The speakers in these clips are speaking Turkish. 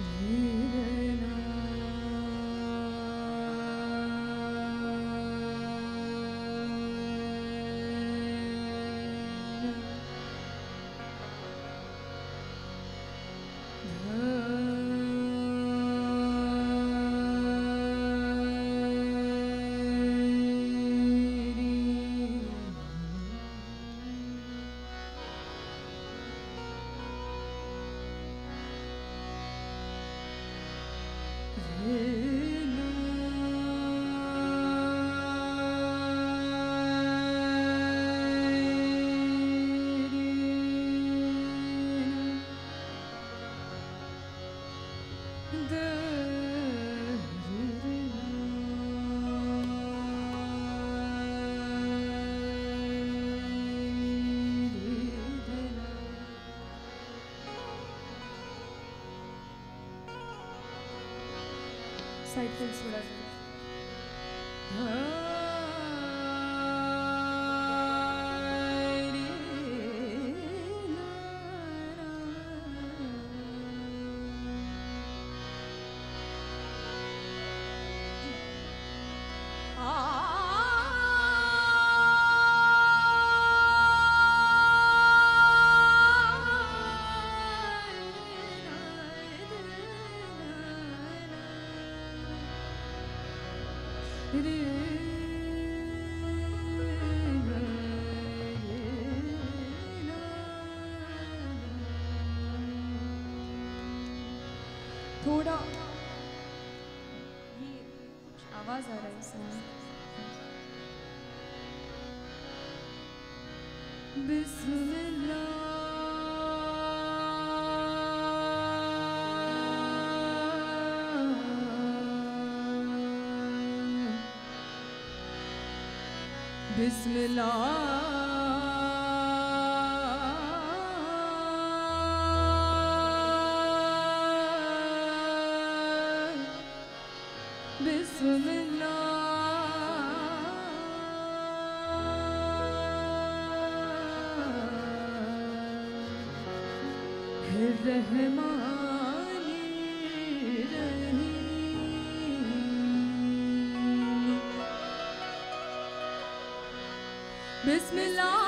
Mm. Thanks for that. आवाज आ रहा है इसमें बिस्मिल्लाह बिस्मिल्लाह Bismillah.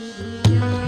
Yeah.